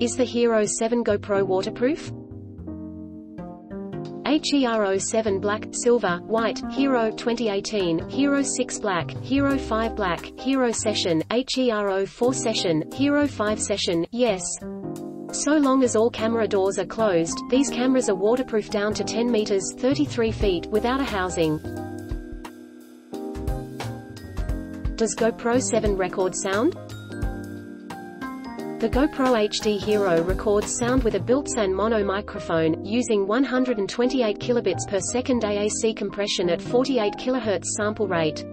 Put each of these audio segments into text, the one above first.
Is the Hero 7 GoPro waterproof? HERO 7 Black, Silver, White, Hero 2018, Hero 6 Black, Hero 5 Black, Hero Session, HERO 4 Session, Hero 5 Session, yes. So long as all camera doors are closed, these cameras are waterproof down to 10 meters 33 feet without a housing. Does GoPro 7 record sound? The GoPro HD Hero records sound with a built-in mono microphone, using 128 kilobits per second AAC compression at 48 kHz sample rate.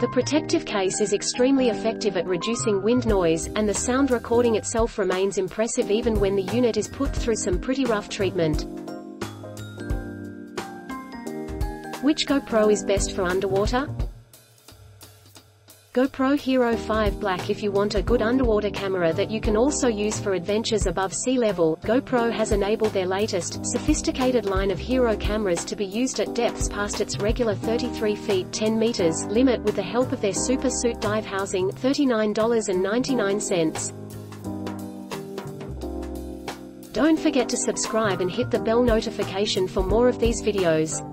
The protective case is extremely effective at reducing wind noise, and the sound recording itself remains impressive even when the unit is put through some pretty rough treatment. Which GoPro is best for underwater? GoPro Hero 5 Black If you want a good underwater camera that you can also use for adventures above sea level, GoPro has enabled their latest, sophisticated line of Hero cameras to be used at depths past its regular 33 feet 10 meters limit with the help of their Super Suit dive housing $39.99. Don't forget to subscribe and hit the bell notification for more of these videos.